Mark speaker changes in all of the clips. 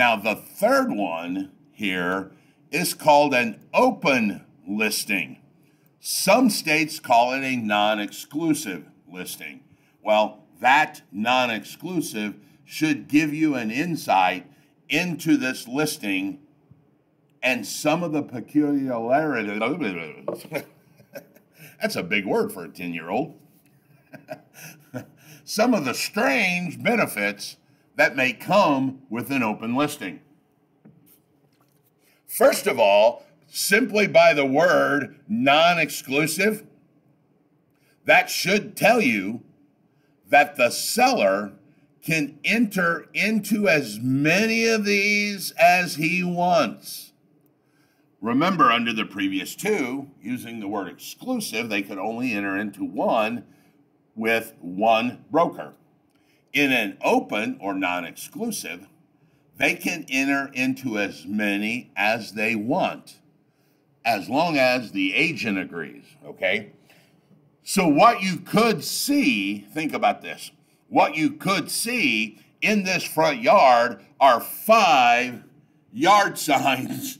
Speaker 1: Now, the third one here is called an open listing. Some states call it a non exclusive listing. Well, that non exclusive should give you an insight into this listing and some of the peculiarities. That's a big word for a 10 year old. some of the strange benefits that may come with an open listing. First of all, simply by the word non exclusive, that should tell you that the seller can enter into as many of these as he wants. Remember, under the previous two, using the word exclusive, they could only enter into one with one broker. In an open or non exclusive, they can enter into as many as they want, as long as the agent agrees, okay? So, what you could see, think about this. What you could see in this front yard are five yard signs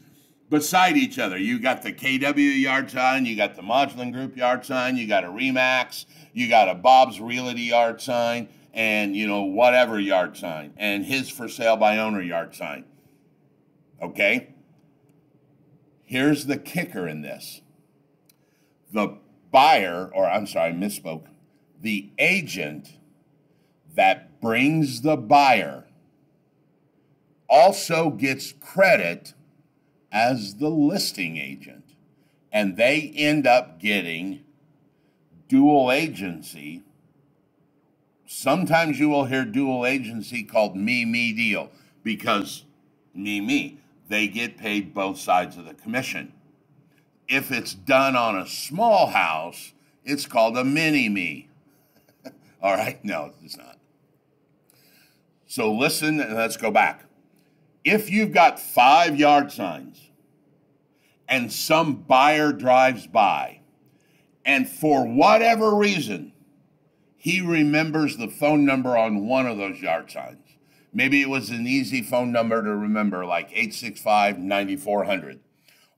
Speaker 1: beside each other. You got the KW yard sign, you got the Modulin Group yard sign, you got a Remax, you got a Bob's Realty yard sign, and you know whatever yard sign, and his for sale by owner yard sign. Okay. Here's the kicker in this. The buyer, or I'm sorry, I misspoke. The agent that brings the buyer also gets credit as the listing agent, and they end up getting dual agency. Sometimes you will hear dual agency called me, me deal because me, me. They get paid both sides of the commission. If it's done on a small house, it's called a mini me. All right? No, it's not. So listen and let's go back if you've got five yard signs and some buyer drives by, and for whatever reason, he remembers the phone number on one of those yard signs. Maybe it was an easy phone number to remember, like 865 9400.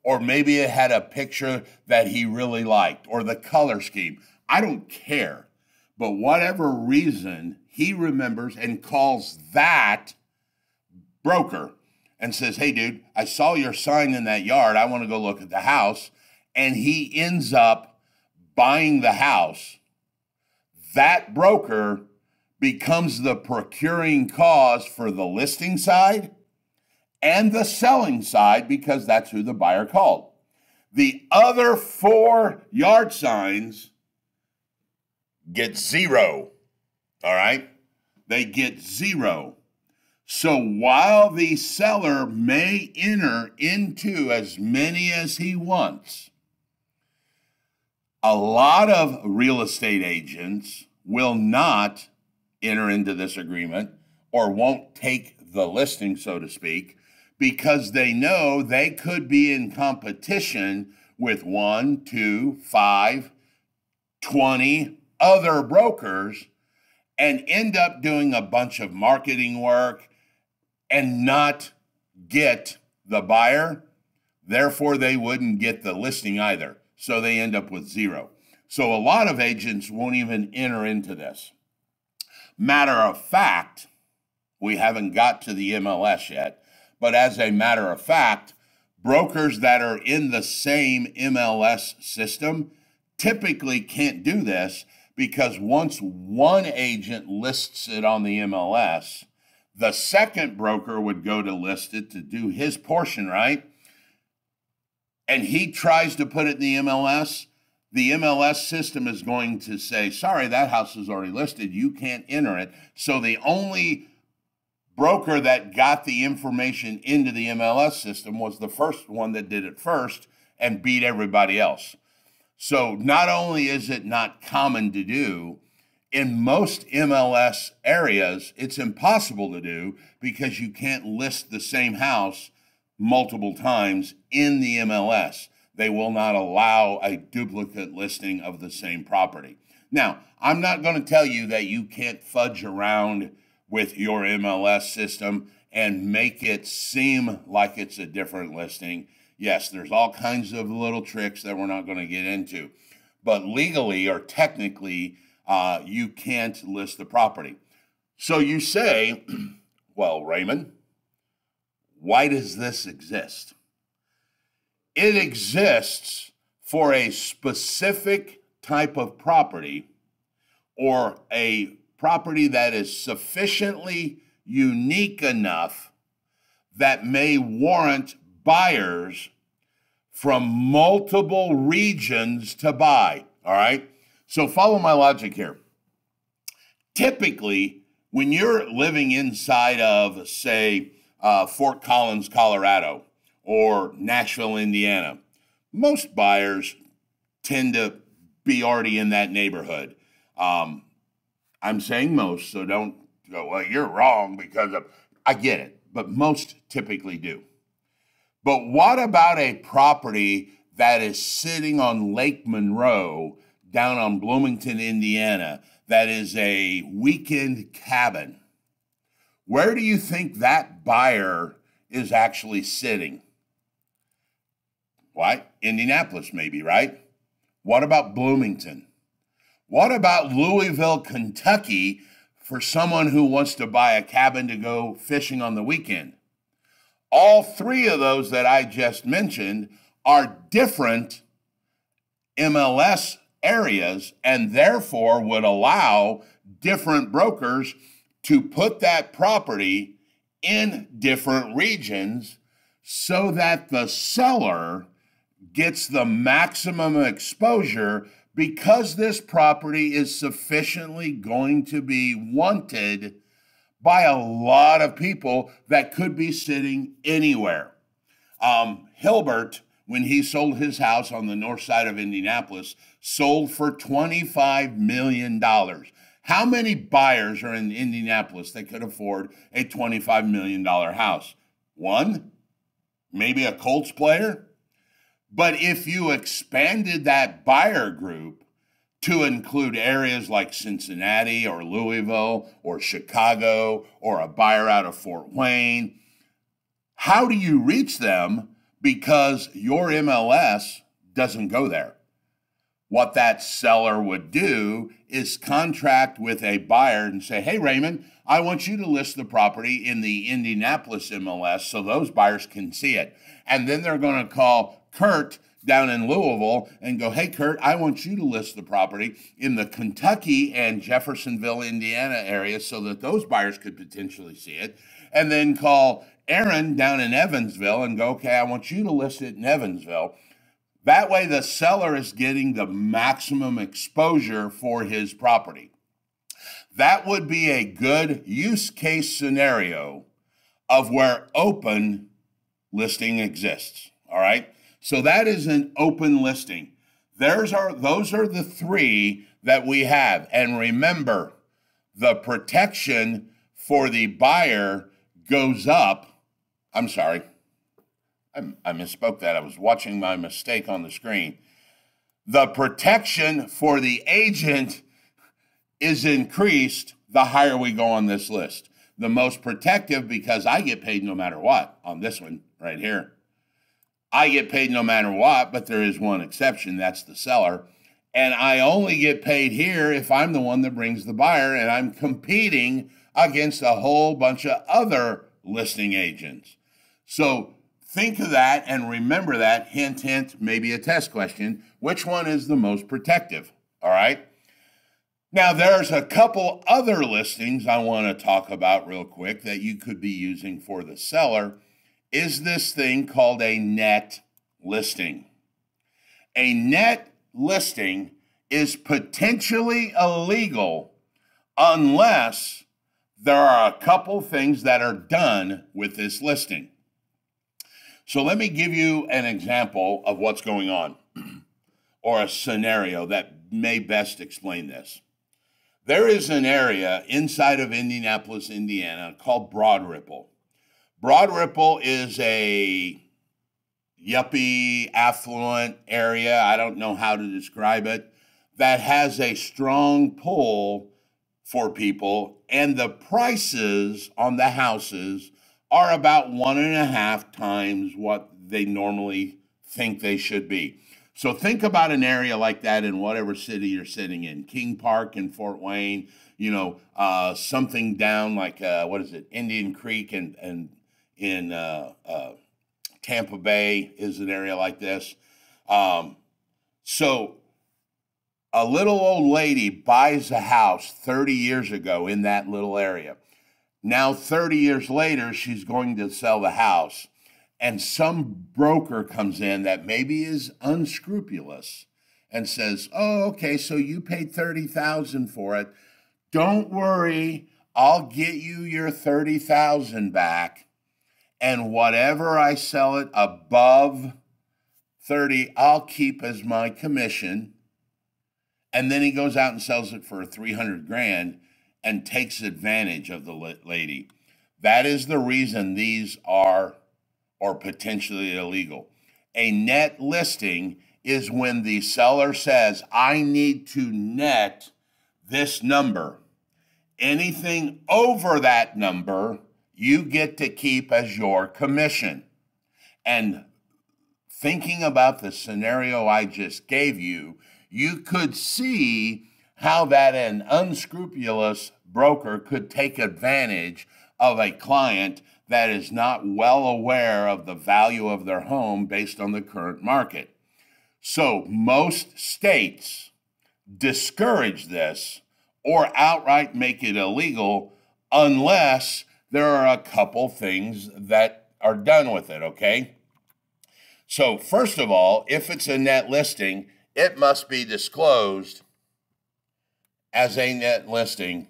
Speaker 1: Or maybe it had a picture that he really liked, or the color scheme. I don't care. But whatever reason, he remembers and calls that broker and says, Hey, dude, I saw your sign in that yard. I want to go look at the house. And he ends up buying the house. That broker becomes the procuring cause for the listing side and the selling side because that's who the buyer called. The other four yard signs get zero. All right? They get zero. So while the seller may enter into as many as he wants, a lot of real estate agents will not enter into this agreement or won't take the listing, so to speak, because they know they could be in competition with one, two, five, 20 other brokers and end up doing a bunch of marketing work and not get the buyer. Therefore, they wouldn't get the listing either. So they end up with zero. So a lot of agents won't even enter into this. Matter of fact, we haven't got to the MLS yet, but as a matter of fact, brokers that are in the same MLS system typically can't do this because once one agent lists it on the MLS, the second broker would go to list it to do his portion, right? And he tries to put it in the MLS. The MLS system is going to say, sorry, that house is already listed. You can't enter it. So the only broker that got the information into the MLS system was the first one that did it first and beat everybody else. So not only is it not common to do, in most MLS areas, it's impossible to do because you can't list the same house multiple times in the MLS. They will not allow a duplicate listing of the same property. Now, I'm not going to tell you that you can't fudge around with your MLS system and make it seem like it's a different listing. Yes, there's all kinds of little tricks that we're not going to get into, but legally or technically, uh, you can't list the property. So you say, well, Raymond, why does this exist? It exists for a specific type of property or a property that is sufficiently unique enough that may warrant buyers from multiple regions to buy. All right. So follow my logic here. Typically, when you're living inside of, say, uh, Fort Collins, Colorado, or Nashville, Indiana, most buyers tend to be already in that neighborhood. Um, I'm saying most, so don't go, well, you're wrong because of, I get it, but most typically do. But what about a property that is sitting on Lake Monroe down on Bloomington, Indiana, that is a weekend cabin? Where do you think that buyer is actually sitting? Why? Indianapolis, maybe, right? What about Bloomington? What about Louisville, Kentucky for someone who wants to buy a cabin to go fishing on the weekend? All three of those that I just mentioned are different MLS areas and therefore would allow different brokers to put that property in different regions so that the seller gets the maximum exposure because this property is sufficiently going to be wanted by a lot of people that could be sitting anywhere. Um, Hilbert, when he sold his house on the north side of Indianapolis, sold for $25 million. How many buyers are in Indianapolis that could afford a $25 million house? One? Maybe a Colts player? But if you expanded that buyer group to include areas like Cincinnati or Louisville or Chicago or a buyer out of Fort Wayne, how do you reach them? Because your MLS doesn't go there. What that seller would do is contract with a buyer and say, Hey, Raymond, I want you to list the property in the Indianapolis MLS so those buyers can see it. And then they're going to call Kurt down in Louisville and go, hey, Kurt, I want you to list the property in the Kentucky and Jeffersonville, Indiana area so that those buyers could potentially see it. And then call Aaron down in Evansville and go, okay, I want you to list it in Evansville. That way, the seller is getting the maximum exposure for his property. That would be a good use case scenario of where open listing exists. All right. So that is an open listing. There's our, those are the three that we have. And remember, the protection for the buyer goes up. I'm sorry. I, I misspoke that. I was watching my mistake on the screen. The protection for the agent is increased the higher we go on this list. The most protective because I get paid no matter what on this one right here. I get paid no matter what, but there is one exception that's the seller. And I only get paid here if I'm the one that brings the buyer and I'm competing against a whole bunch of other listing agents. So think of that and remember that. Hint, hint, maybe a test question. Which one is the most protective? All right. Now, there's a couple other listings I want to talk about real quick that you could be using for the seller is this thing called a net listing. A net listing is potentially illegal unless there are a couple things that are done with this listing. So let me give you an example of what's going on or a scenario that may best explain this. There is an area inside of Indianapolis, Indiana called Broad Ripple. Broad Ripple is a yuppie, affluent area. I don't know how to describe it. That has a strong pull for people, and the prices on the houses are about one and a half times what they normally think they should be. So think about an area like that in whatever city you're sitting in, King Park in Fort Wayne, you know, uh, something down like uh, what is it, Indian Creek and and in uh, uh, Tampa Bay is an area like this. Um, so a little old lady buys a house 30 years ago in that little area. Now, 30 years later, she's going to sell the house, and some broker comes in that maybe is unscrupulous and says, "Oh, okay, so you paid 30,000 for it. Don't worry, I'll get you your 30,000 back, and whatever I sell it above 30, I'll keep as my commission." And then he goes out and sells it for 300 grand and takes advantage of the lady. That is the reason these are or potentially illegal. A net listing is when the seller says, I need to net this number. Anything over that number, you get to keep as your commission. And thinking about the scenario I just gave you, you could see how that an unscrupulous broker could take advantage of a client that is not well aware of the value of their home based on the current market. So, most states discourage this or outright make it illegal unless there are a couple things that are done with it, okay? So, first of all, if it's a net listing, it must be disclosed as a net listing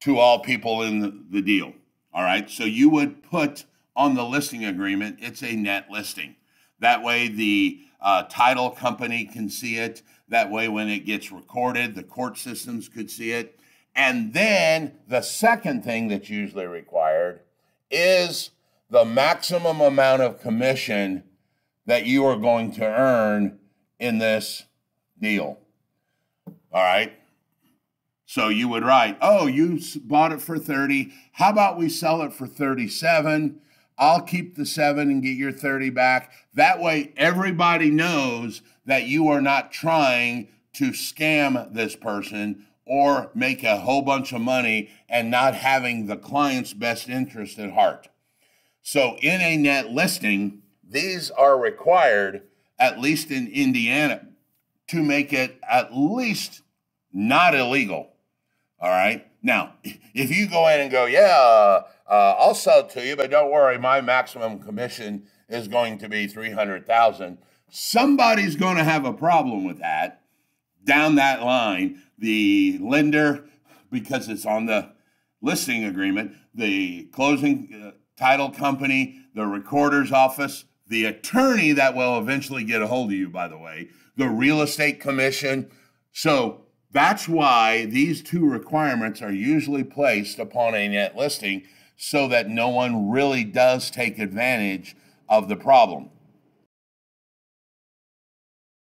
Speaker 1: to all people in the, deal. All right. So you would put on the listing agreement, it's a net listing. That way, the uh, title company can see it. That way, when it gets recorded, the court systems could see it. And then the second thing that's usually required is the maximum amount of commission that you are going to earn in this deal. All right. So you would write, oh, you bought it for 30. How about we sell it for 37? I'll keep the seven and get your 30 back. That way, everybody knows that you are not trying to scam this person or make a whole bunch of money and not having the client's best interest at heart. So, in a net listing, these are required, at least in Indiana, to make it at least not illegal. All right. Now, if you go in and go, yeah, uh, I'll sell it to you, but don't worry, my maximum commission is going to be 300,000. Somebody's going to have a problem with that down that line. The lender, because it's on the listing agreement, the closing uh, title company, the recorder's office, the attorney that will eventually get a hold of you, by the way, the real estate commission. So that's why these two requirements are usually placed upon a net listing so that no one really does take advantage of the problem.